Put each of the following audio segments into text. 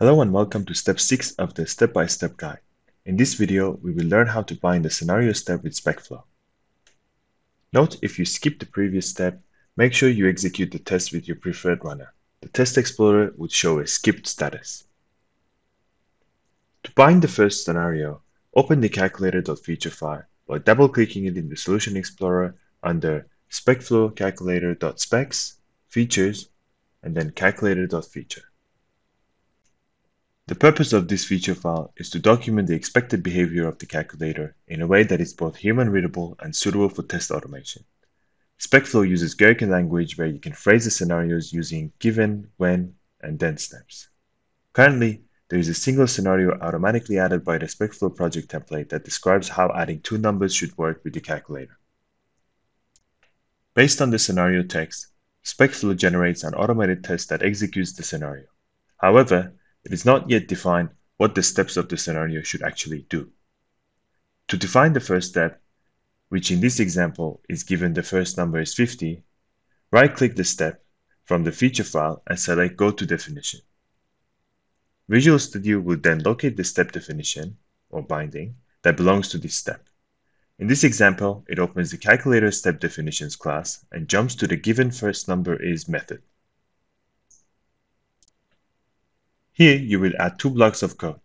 Hello and welcome to step 6 of the step-by-step guide. In this video, we will learn how to bind the scenario step with SpecFlow. Note if you skip the previous step, make sure you execute the test with your preferred runner. The test explorer would show a skipped status. To bind the first scenario, open the calculator.feature file by double-clicking it in the Solution Explorer under SpecFlow calculator.specs, features, and then calculator.feature. The purpose of this feature file is to document the expected behavior of the calculator in a way that is both human readable and suitable for test automation. SpecFlow uses Gherkin language where you can phrase the scenarios using given, when, and then steps. Currently, there is a single scenario automatically added by the SpecFlow project template that describes how adding two numbers should work with the calculator. Based on the scenario text, SpecFlow generates an automated test that executes the scenario. However, it is not yet defined what the steps of the scenario should actually do. To define the first step, which in this example is given the first number is 50, right-click the step from the feature file and select Go to Definition. Visual Studio will then locate the step definition, or binding, that belongs to this step. In this example, it opens the Calculator Step Definitions class and jumps to the given first number is method. Here you will add two blocks of code.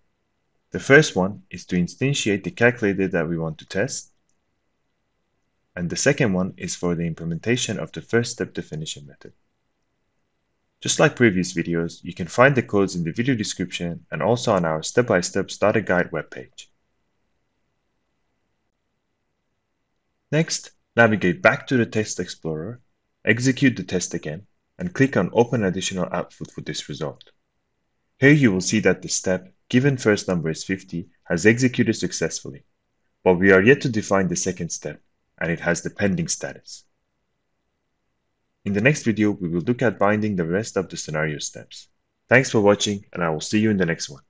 The first one is to instantiate the calculator that we want to test, and the second one is for the implementation of the first step definition method. Just like previous videos, you can find the codes in the video description and also on our step-by-step -step starter guide webpage. Next, navigate back to the Test Explorer, execute the test again, and click on Open Additional Output for this result. Here you will see that the step, given first number is 50, has executed successfully, but we are yet to define the second step, and it has the pending status. In the next video, we will look at binding the rest of the scenario steps. Thanks for watching, and I will see you in the next one.